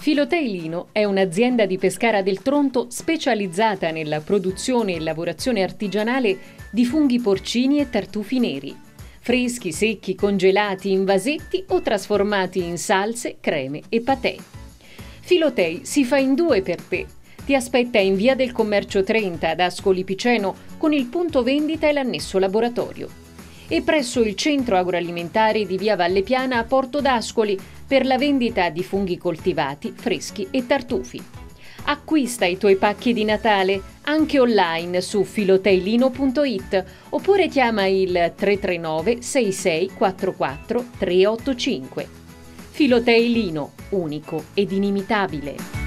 Filotei Lino è un'azienda di Pescara del Tronto specializzata nella produzione e lavorazione artigianale di funghi porcini e tartufi neri. Freschi, secchi, congelati in vasetti o trasformati in salse, creme e patè. Filotei si fa in due per te. Ti aspetta in via del Commercio 30 ad Ascoli Piceno con il punto vendita e l'annesso laboratorio. E presso il centro agroalimentare di via Valle Piana a Porto d'Ascoli per la vendita di funghi coltivati, freschi e tartufi. Acquista i tuoi pacchi di Natale anche online su filoteilino.it oppure chiama il 339 6644 385. Filoteilino, unico ed inimitabile.